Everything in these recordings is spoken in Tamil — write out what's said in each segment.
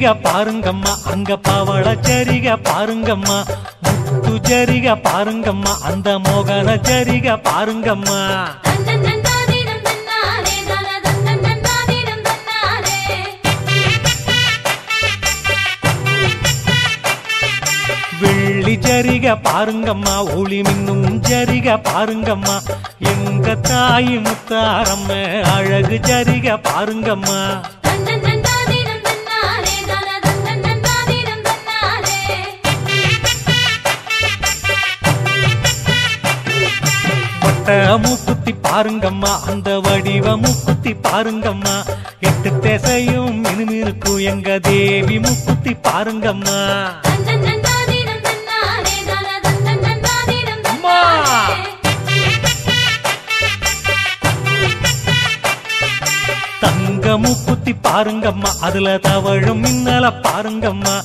ஜரிக பாருங்கம்மா. அங்க பவள ஜரிக பாருங்கம்மா. முத்து ஜரிக பாருங்கம்மா. அந்த மோகன ஜரிக பாருங்கம்மா. வெள்ளி ஜரிக பாருங்கம்மா. ஒளி மின்னும் ஜரிக பாருங்கம்மா. எங்க தாய் முத்தாரம்ம அழகு ஜரிக பாருங்கம்மா. வட்ட மூக்குத்தி பாருங்கம்மா. அந்த வடிவ மூக்குத்தி பாருங்கம்மா. எட்டு திசையும் மினுமினுக்கும் எங்க தேவி மூக்குத்தி பாருங்கம்மா. தன்னன்னன்னாதீனம் தங்க மூக்குத்தி பாருங்கம்மா. அதுல தவழும் மின்னல பாருங்கம்மா.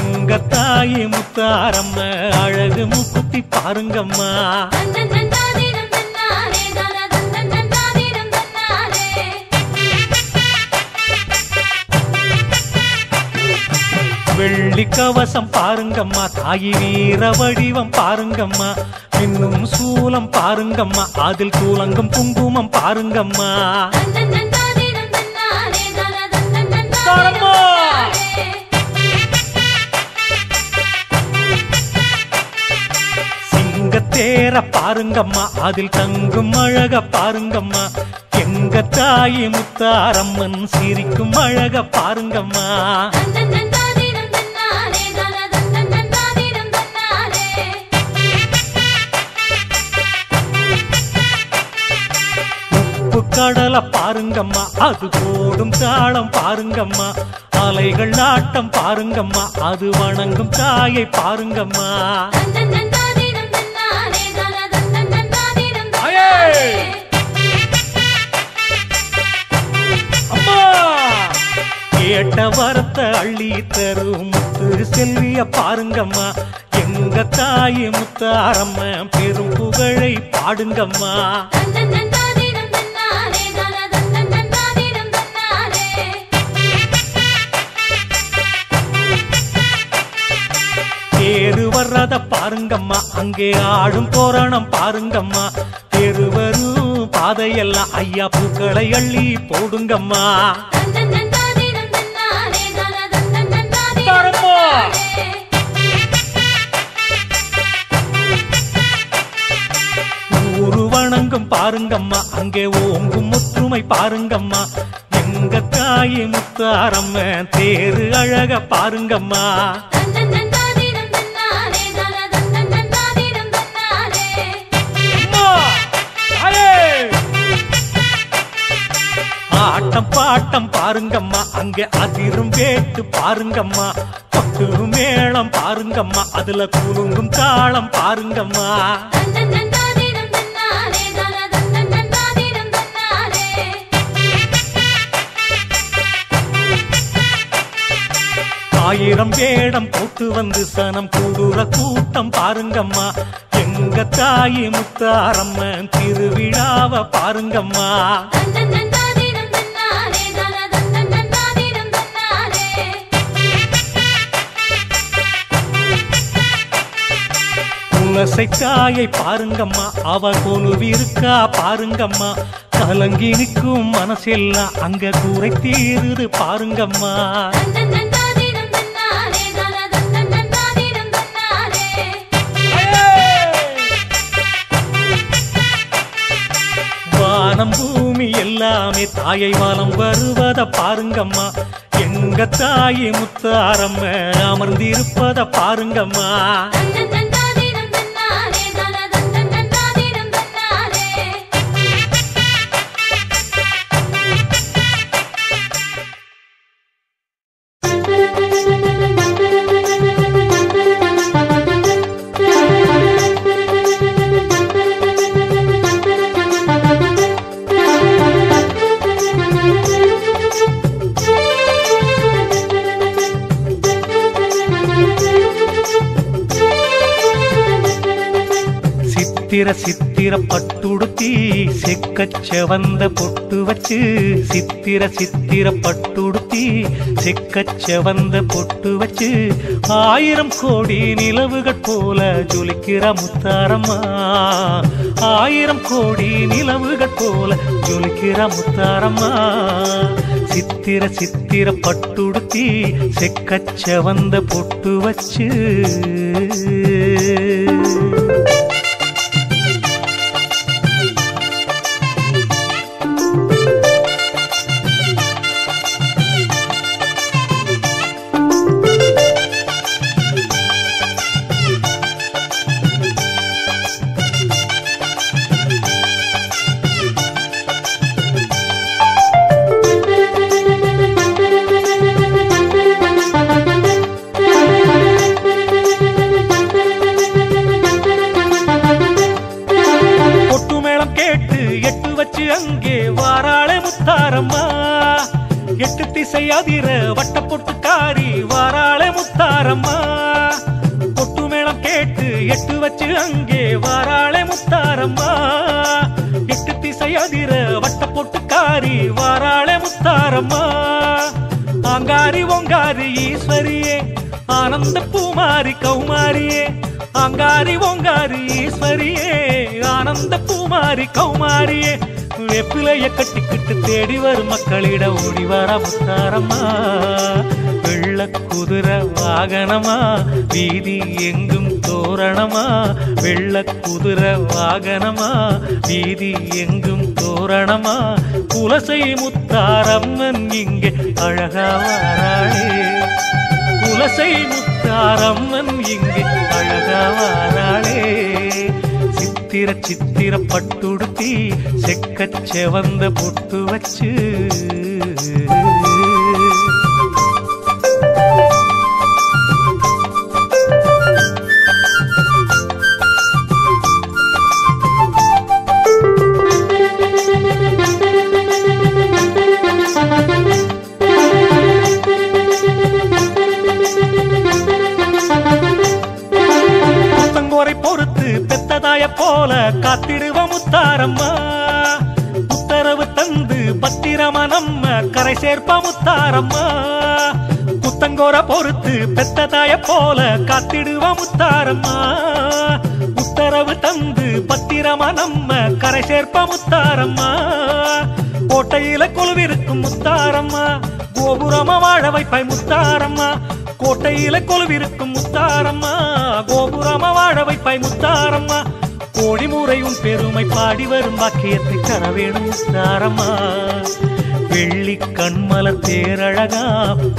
எங்க தாய் முத்தாரம்ம அழகு மூக்குத்தி பாருங்கம்மா. வெள்ளி கவசம் பாருங்கம்மா. தாயி வீர வடிவம் பாருங்கம்மா. இன்னும் சூலம் பாருங்கம்மா. அதில் கூலங்கும் குங்குமம் பாருங்கம்மா. தேர பாருங்கம்மா. அதில் தங்கும் அழக பாருங்கம்மா. எங்க தாயி முத்தாரம்மன் சிரிக்கும் அழக பாருங்கம்மா. கடலை பாருங்கம்மா அது போடும் தாளம் பாருங்கம்மா. அலைகள் ஆட்டம் பாருங்கம்மா அது வணங்கும் தாயை பாருங்கம்மா. கேட்ட வரத்தை அள்ளி தரும் முத்து செல்விய பாருங்கம்மா. எங்க தாய் முத்தாரம்ம பெரும் புகழை பாடுங்கம்மா. தேரு பாருங்கம்மா. அங்கே ஆடும் போராணம் பாருங்கம்மா. தெருவரும் பாதையெல்லாம் ஐயா பூக்களை அள்ளி போடுங்கம்மா. ஊரு வணங்கும் பாருங்கம்மா. அங்கே ஓங்கும் முற்றுமை பாருங்கம்மா. எங்க தாயி முத்தாரம்ம தேரு அழக பாருங்கம்மா. ஆட்டம் பாட்டம் பாருங்கம்மா. அங்க அதிரும் வேட்டு பாருங்கம்மா. கொட்டு மேளம் பாருங்கம்மா. அதுல குலுங்கும் தாளம் பாருங்கம்மா. ஆயிரம் வேடம் போட்டு வந்து சனம் கூடுற கூட்டம் பாருங்கம்மா. எங்க தாயி முத்தாரம்மன் திருவிழாவ பாருங்கம்மா. துளசை தாயை பாருங்கம்மா. அவ கொலுவிருக்கா பாருங்கம்மா. கலங்கி நிற்கும் மனசெல்லாம் அங்க கூரை தீருது பாருங்கம்மா. வானம் பூமி எல்லாமே தாயை வானம் வருவத பாருங்கம்மா. எங்க தாயை முத்தாரம்ம அமர்ந்திருப்பத பாருங்கம்மா. சித்திர சித்திர பட்டுடுத்தி செக்கச் செவந்த பொட்டு வச்சு சித்திர சித்திர பட்டுடுத்தி பட்டுடுத்தி செக்கச் செவந்த பொட்டு வச்சு ஆயிரம் கோடி நிலவுகள் போல ஜொலிக்கிற முத்தாரம்மா. ஆயிரம் கோடி நிலவுகள் போல ஜொலிக்கிற முத்தாரம்மா. சித்திர சித்திர பட்டுடுத்தி செக்கச் செவந்த பொட்டு வச்சு அதிர வட்ட பொட்டுக்காரி வாராளே முத்தாரம்மா. பொட்டு மேளம் கேட்டு எட்டு வச்சு அங்கே வாராளே முத்தாரம்மா. எட்டு திசை அதிர வட்ட பொட்டுக்காரி வாராளே முத்தாரம்மா. ஆங்காரி ஒங்காரி ஈஸ்வரியே ஆனந்த பூமாரி கௌமாரியே. ஆங்காரி ஒங்காரி ஈஸ்வரியே ஆனந்த பூமாரி கௌமாரியே. வெப்பிலைய கட்டிக்கிட்டு தேடி வரும் மக்களிட ஓடி வர முத்தாரம்மா வெள்ள குதிரை வாகனமா வீதி எங்கும் தோரணமா. வெள்ள குதிரை வாகனமா வீதி எங்கும் தோரணமா. குலசை முத்தாரம்மன் இங்கே அழகா வாராளே. குலசை முத்தாரம்மன் இங்கே அழகா வாராளே. சித்திர சித்திர பட்டுடுத்தி செக்கச் செவந்த பொட்டு வச்சு. பெத்ததாய போல காத்திடுவ முத்தாரம்மா. உத்தரவு தந்து பத்திரமா நம்ம கரை சேர்ப்ப முத்தாரம்மா. புத்தங்கோர பொறுத்து பெத்ததாய போல காத்திடுவ முத்தாரம்மா. உத்தரவு தந்து பத்திரமா நம்ம கரை சேர்ப்ப முத்தாரம்மா. கோட்டையில குழுவிருக்கும் முத்தாரம்மா. கோபுரமா வாழ வைப்பாய் முத்தாரம்மா. கோட்டையில கொலுவிருக்கும் முத்தாரம்மா. கோபுரமா வாழ வைப்பாய் முத்தாரம்மா. கோடி முறையும் பெருமை பாடி வரும் பாக்கியத்தை தர வேணும் முத்தாரம்மா. வெள்ளி கண்மல தேரழகா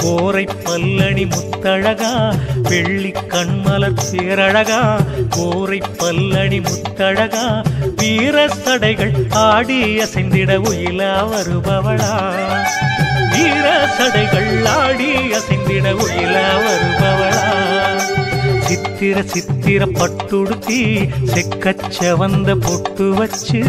கோரை பல்லணி முத்தழகா வெள்ளி கண்மல தேரழகா கோரை பல்லணி முத்தழகா வீர தடைகள் ஆடி அசைந்திட உயிலா வருபவளா. வீர தடைகள் ஆடி அசைந்திட உயிலா வருபவளா. சித்திர சித்திர பட்டுடுத்தி செக்கச் செவந்த பொட்டு வச்சு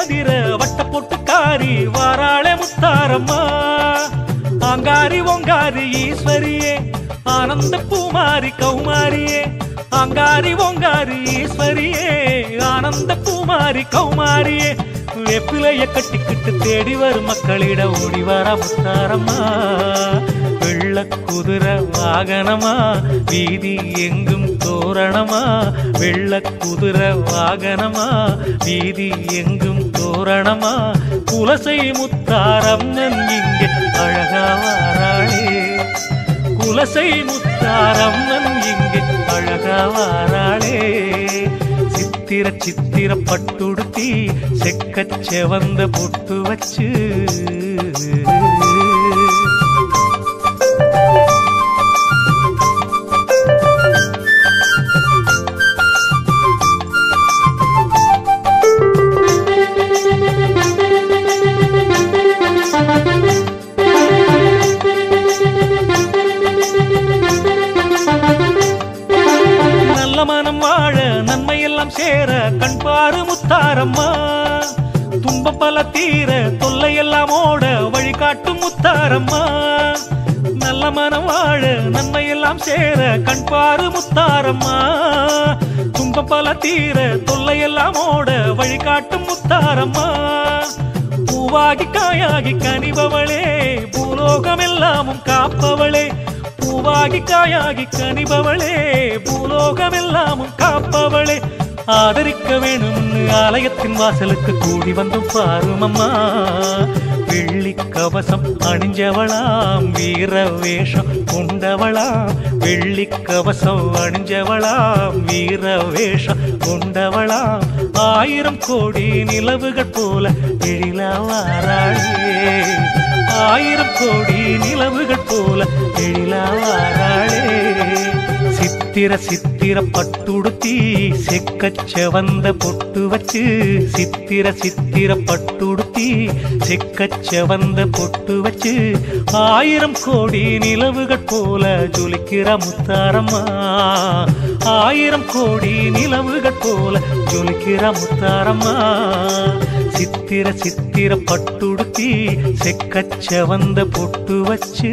அதிர வட்ட பொட்டுக்காரி வாராளே முத்தாரம்மா. ஆங்காரி ஓங்காரி ஈஸ்வரியே ஆனந்த பூமாரி கௌமாரியே. ஆங்காரி ஓங்காரி ஈஸ்வரியே ஆனந்த பூமாரி கௌமாரியே. வெப்பிலைய கட்டிக்கிட்டு தேடி வரும் மக்களிட ஓடி வர முத்தாரம்மா. வெள்ள குதிரை வாகனமா வீதி எங்கும் தோரணமா? வெள்ள குதிர வாகனமா? வீதி எங்கும் தோரணமா? குலசை முத்தாரம் இங்கே அழகா வாராளே. குலசை முத்தாரம் இங்கே அழகா வாராளே. சித்திர சித்திர பட்டுடுத்தி செக்கச் செவந்த பொட்டு வச்சு மனம் வாழ நன்மையெல்லாம் சேர கண்பாறு முத்தாரம்மா. துன்பம் பல தீர தொல்லையெல்லாம் ஓட வழிகாட்டும் முத்தாரம்மா. நல்ல மனம் வாழ நன்மையெல்லாம் சேர கண்பாறு முத்தாரம்மா. துன்பம் பல தீர தொல்லையெல்லாம் ஓட வழிகாட்டும் முத்தாரம்மா. பூவாகி காயாகி கனிபவளே பூலோகம் எல்லாமும் காப்பவளே. பூவாகி காயாகி கனிபவளே பூலோகமெல்லாமும் காப்பவளே. ஆதரிக்க வேணும்னு ஆலயத்தின் வாசலுக்கு கூடி வந்தும் பாருமம்மா. வெள்ளி கவசம் அணிஞ்சவளாம் வீர வேஷம் கொண்டவளாம். வெள்ளி கவசம் அணிஞ்சவளாம் வீர வேஷம் கொண்டவளாம். ஆயிரம் கோடி நிலவுகள் போல எழிலாவாராளே ஆயிரம் கோடி நிலவுகள் போல எழிலாவாராளே சித்திர சித்திர பட்டுடுத்தி செக்க செவந்த பொட்டு வச்சு சித்திர சித்திர பட்டுடுத்தி செக்க செவந்த பொட்டு வச்சு ஆயிரம் கோடி நிலவுகள் போல ஜொலிக்கிற முத்தாரம்மா. ஆயிரம் கோடி நிலவுகள் போல ஜொலிக்கிற முத்தாரம்மா. சித்திர சித்திர பட்டுடுத்தி செக்கச்ச வந்த பொட்டு வச்சு